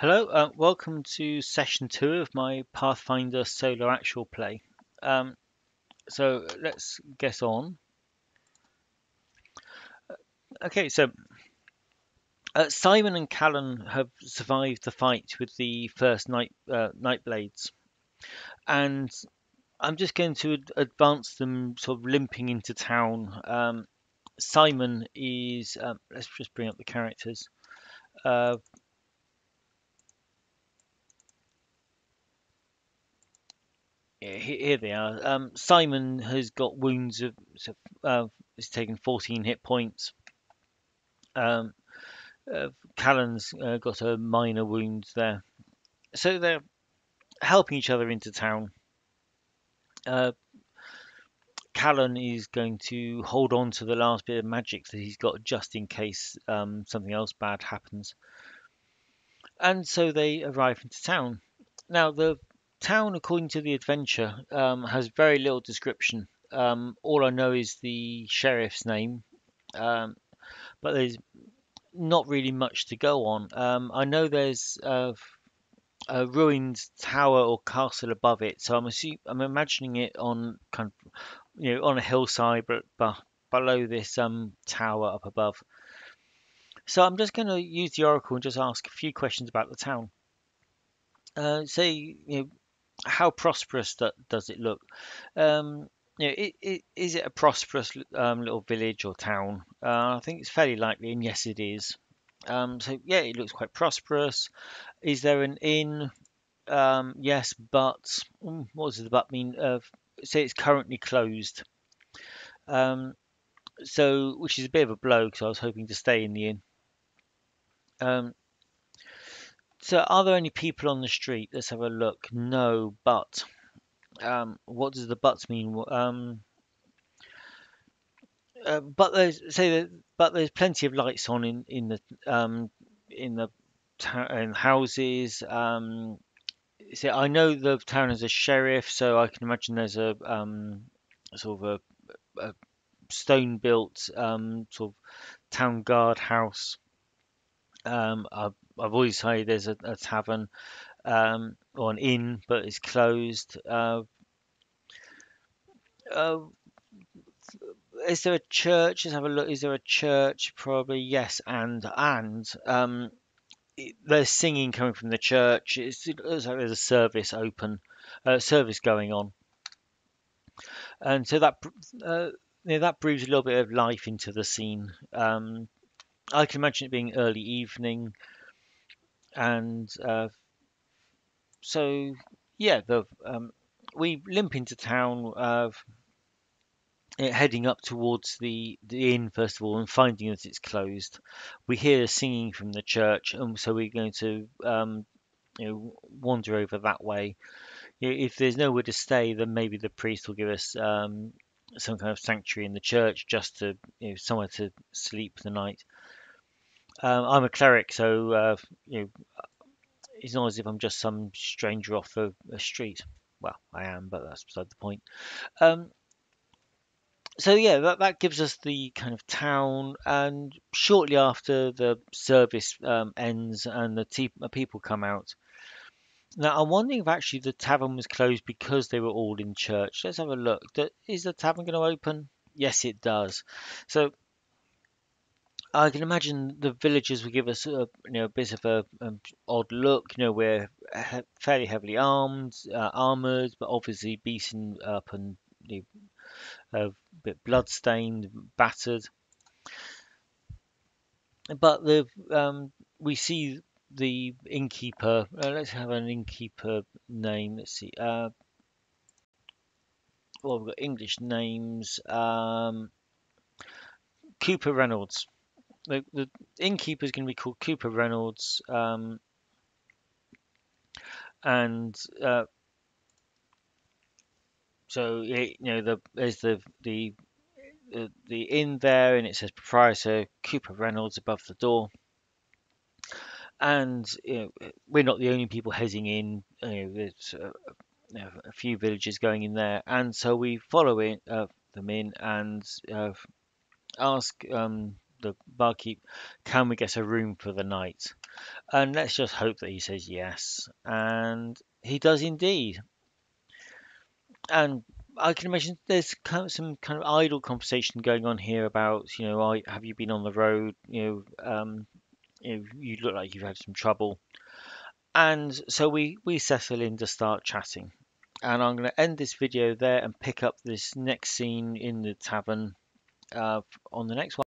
Hello, uh, welcome to session two of my Pathfinder Solo actual play. Um, so let's get on. Okay, so uh, Simon and Callan have survived the fight with the first night uh, Nightblades, and I'm just going to ad- advance them sort of limping into town. Um, Simon is um, let's just bring up the characters. Uh, Yeah, he- here they are. Um, Simon has got wounds of, uh, he's taken 14 hit points. Um, uh, Callan's uh, got a minor wound there. So they're helping each other into town. Uh, Callan is going to hold on to the last bit of magic that he's got just in case um, something else bad happens. And so they arrive into town. Now, the town, according to the adventure, um, has very little description. Um, all I know is the sheriff's name, um, but there's not really much to go on. Um, I know there's a, a ruined tower or castle above it, so I'm assu- I'm imagining it on kind of you know on a hillside, but, but below this um tower up above. So I'm just going to use the oracle and just ask a few questions about the town. Uh, say you know how prosperous do, does it look? Um, you know, it, it, is it a prosperous um, little village or town? Uh, I think it's fairly likely, and yes, it is. Um, so yeah, it looks quite prosperous. Is there an inn? Um, yes, but mm, what does the but mean? Uh, say it's currently closed. Um, so which is a bit of a blow because I was hoping to stay in the inn. Um, so are there any people on the street? Let's have a look. No, but um, what does the but mean? Um, uh, but there's say that, but there's plenty of lights on in in the um, in the in houses. Um, see, I know the town has a sheriff, so I can imagine there's a um, sort of a, a stone built um, sort of town guard house. Um, I've, I've always heard there's a, a tavern um, or an inn, but it's closed. Uh, uh, is there a church? Let's have a look. Is there a church? Probably yes. And and um, it, there's singing coming from the church. It's, like there's a service open, uh, service going on, and so that uh, that breathes a little bit of life into the scene. Um, I can imagine it being early evening, and uh, so yeah, the um, we limp into town. Uh, eh, heading up towards the, the inn first of all and finding that it's closed. We hear singing from the church, and so we're going to um, you know wander over that way. If there's nowhere to stay, then maybe the priest will give us um, some kind of sanctuary in the church just to you know somewhere to sleep the night. Um, I'm a cleric, so uh, you know it's not as if I'm just some stranger off the, the street. Well, I am, but that's beside the point. Um, so yeah, that, that gives us the kind of town, and shortly after the service um, ends and the te- people come out. Now I'm wondering if actually the tavern was closed because they were all in church. Let's have a look. Is the tavern going to open? Yes, it does. So I can imagine the villagers will give us a you know a bit of a um, odd look. You know, we're he- fairly heavily armed, uh, armored, but obviously beaten up and you know, a bit bloodstained, battered. But the um, we see the innkeeper. Uh, let's have an innkeeper name. Let's see. Uh, well, we've got English names. Um, Cooper Reynolds. The, the innkeeper is going to be called Cooper Reynolds, um, and uh, so it, you know the there's the the the, the inn there, and it says proprietor Cooper Reynolds above the door. And you know, we're not the only people heading in. You know, there's uh, you know, a few villagers going in there, and so we follow it, uh, them in and uh, ask um, the barkeep, "Can we get a room for the night?" And let's just hope that he says yes, and he does indeed. And I can imagine there's kind of some kind of idle conversation going on here about, you know, I, have you been on the road? You know, um, you know, you look like you've had some trouble. And so we we settle in to start chatting. And I'm going to end this video there and pick up this next scene in the tavern uh, on the next one.